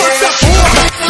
What's up?